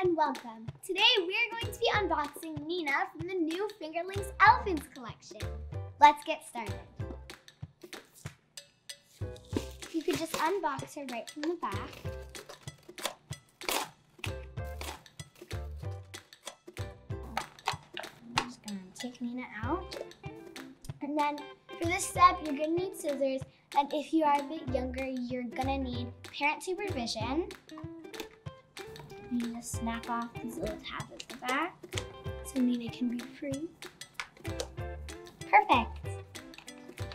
and welcome. Today we're going to be unboxing Nina from the new Fingerlings Elephants collection. Let's get started. You could just unbox her right from the back. I'm just gonna take Nina out. And then for this step, you're gonna need scissors. And if you are a bit younger, you're gonna need parent supervision. You need to snap off these little tabs at the back so Nina can be free. Perfect.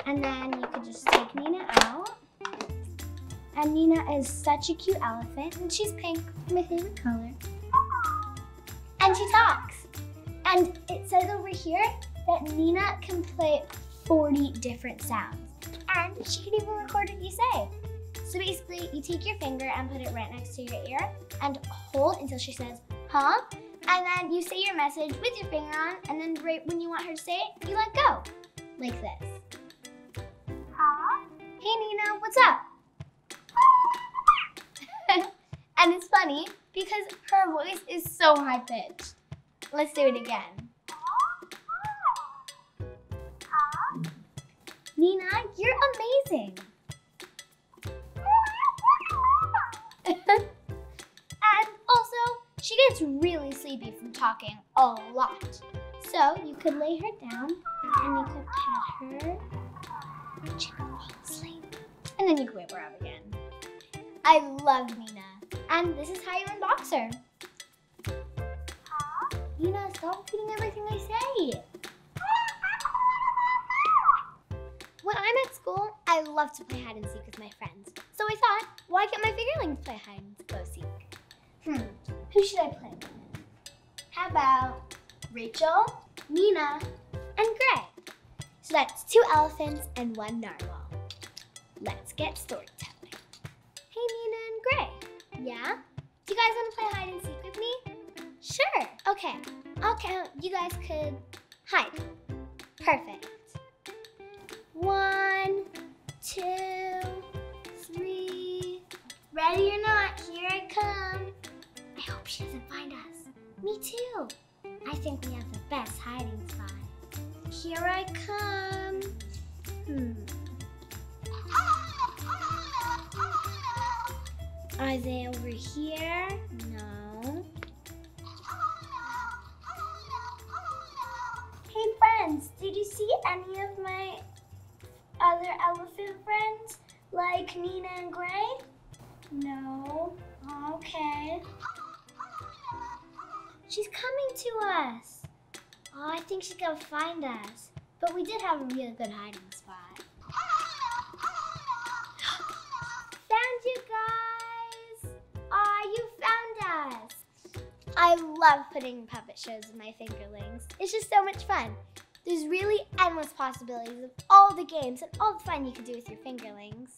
And then you could just take Nina out. And Nina is such a cute elephant, and she's pink, my favorite color. And she talks. And it says over here that Nina can play 40 different sounds. And she can even record what you say. So basically, you take your finger and put it right next to your ear and hold until she says, huh? And then you say your message with your finger on, and then right when you want her to say it, you let go. Like this. Huh? Hey Nina, what's up? and it's funny because her voice is so high pitched. Let's do it again. Nina, you're amazing. Gets really sleepy from talking a lot. So you could lay her down and you could pet her. And She could fall asleep. And then you could wake her up again. I love Nina. And this is how you unbox her. Nina, stop repeating everything I say. When I'm at school, I love to play hide and seek with my friends. So I thought, why can't my fingerlings play hide and go seek? Hmm, who should I play with? How about Rachel, Nina, and Gray? So that's two elephants and one narwhal. Let's get storytelling. Hey, Nina and Gray. Yeah? Do you guys want to play hide and seek with me? Sure. Okay. I'll count. You guys could hide. Perfect. One, two, three. Ready or too. I think we have the best hiding spot. Here I come. Hmm. Are they over here? No. Hey friends, did you see any of my other elephant friends like Nina and Gray? No. Okay. She's coming to us. Oh, I think she's gonna find us. But we did have a really good hiding spot. found you guys! Aw, you found us! I love putting puppet shows with my fingerlings. It's just so much fun. There's really endless possibilities of all the games and all the fun you can do with your fingerlings.